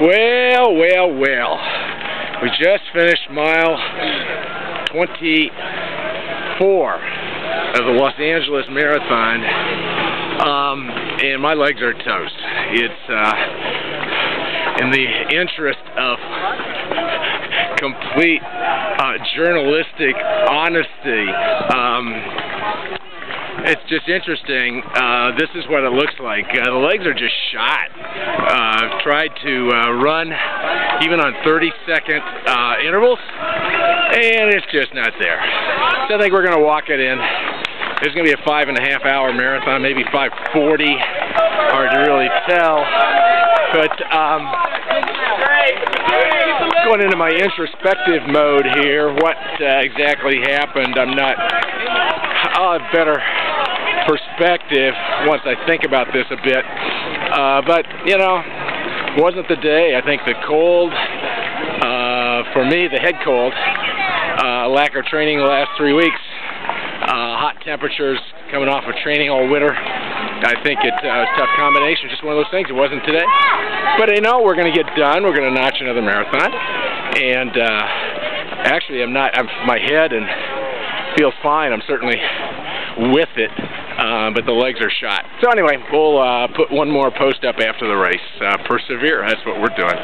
Well, well, well. We just finished mile 24 of the Los Angeles Marathon, um, and my legs are toast. It's uh, in the interest of complete uh, journalistic honesty. Um, it's just interesting. Uh, this is what it looks like. Uh, the legs are just shot. Tried to uh, run even on 30 second uh, intervals, and it's just not there. So I think we're going to walk it in. It's going to be a five and a half hour marathon, maybe 540. Hard to really tell. But um, going into my introspective mode here, what uh, exactly happened, I'm not. I'll have better perspective once I think about this a bit. Uh, but, you know, wasn't the day. I think the cold, uh, for me, the head cold, uh, lack of training the last three weeks, uh, hot temperatures coming off of training all winter. I think it's uh, a tough combination. Just one of those things. It wasn't today. But I know we're going to get done. We're going to notch another marathon. And uh, actually, I'm not, I'm, my head and feels fine. I'm certainly with it uh, but the legs are shot. So anyway, we'll uh, put one more post up after the race. Uh, persevere, that's what we're doing.